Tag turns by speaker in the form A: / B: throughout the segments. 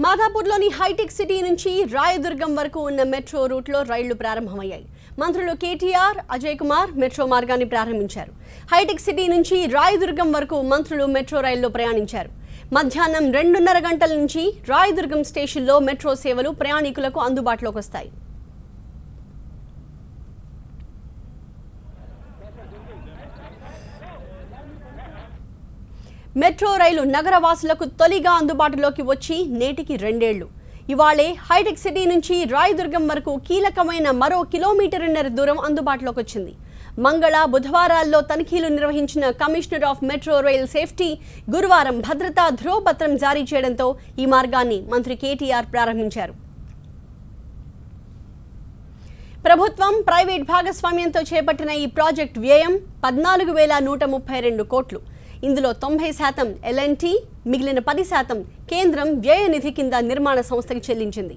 A: మాధాపూర్లోని hitech city నుంచి రాయదుర్గం వరకు ఉన్న మెట్రో రూట్లో రైళ్ళు ప్రారంభమయ్యాయి. మంత్రులు కేటీఆర్ అజయ్ కుమార్ మెట్రో మార్గాన్ని ప్రారంభించారు. హైటెక్ సిటీ నుంచి రాయదుర్గం వరకు మంత్రులు మెట్రో రైల్లో ప్రయాణించారు. మధ్యాహ్నం రెండున్నర గంటల నుంచి రాయదుర్గం స్టేషన్లో మెట్రో సేవలు ప్రయాణికులకు అందుబాటులోకి వస్తాయి. మెట్రో రైలు నగరవాసులకు తొలిగా అందుబాటులోకి వచ్చి నేటికి రెండేళ్ళు. ఇవాళే హైటెక్ సిటీ నుంచి రాయదుర్గం వరకు కీలకమైన మరో కిలోమీటర్న్నర దూరం అందుబాటులోకి వచ్చింది. మంగళ బుధవారాల్లో తనిఖీలు నిర్వహించిన commissioner of metro rail safety గురువారం భద్రతా ధ్రువపత్రం జారీ చేయడంతో ఈ మార్గాన్ని మంత్రి కేటీఆర్ ప్రారంభించారు. ప్రభుత్వం ప్రైవేట్ భాగస్వామ్యంతో చేపట్టిన ఈ ప్రాజెక్ట్ వ్యయం పద్నాలుగు వేల నూట ముప్పై రెండు కోట్లు. ఇందులో తొంభై శాతం ఎల్ఎన్టీ మిగిలిన పది శాతం కేంద్రం వ్యయ నిధి కింద నిర్మాణ సంస్థకి చెల్లించింది.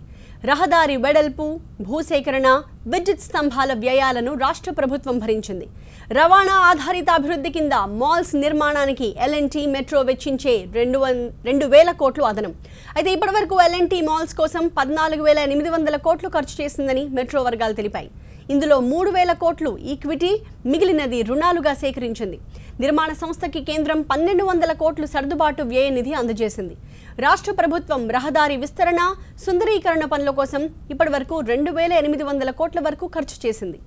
A: రహదారి వెడల్పు భూసేకరణ విద్యుత్ స్తంభాల వ్యయాలను రాష్ట్ర ప్రభుత్వం భరించింది. రవాణా ఆధారిత అభివృద్ధి కింద మాల్స్ నిర్మాణానికి ఎల్ఎన్టీ మెట్రో వెచ్చించే రెండు రెండు వేల కోట్లు అదనం. అయితే ఇప్పటివరకు ఎల్ఎన్టీ మాల్స్ కోసం పద్నాలుగు వేల ఎనిమిది వందల కోట్లు ఖర్చు చేసిందని మెట్రో వర్గాలు తెలిపాయి. ఇందులో మూడు వేల కోట్లు ఈక్విటీ మిగిలినది రుణాలుగా సేకరించింది. నిర్మాణ సంస్థకి కేంద్రం పన్నెండు వందల కోట్లు సర్దుబాటు వ్యయ నిధి అందజేసింది. రాష్ట్ర ప్రభుత్వం రహదారి విస్తరణ సుందరీకరణ పనుల కోసం ఇప్పటివరకు రెండు వేల ఎనిమిది వందల కోట్ల వరకు ఖర్చు చేసింది.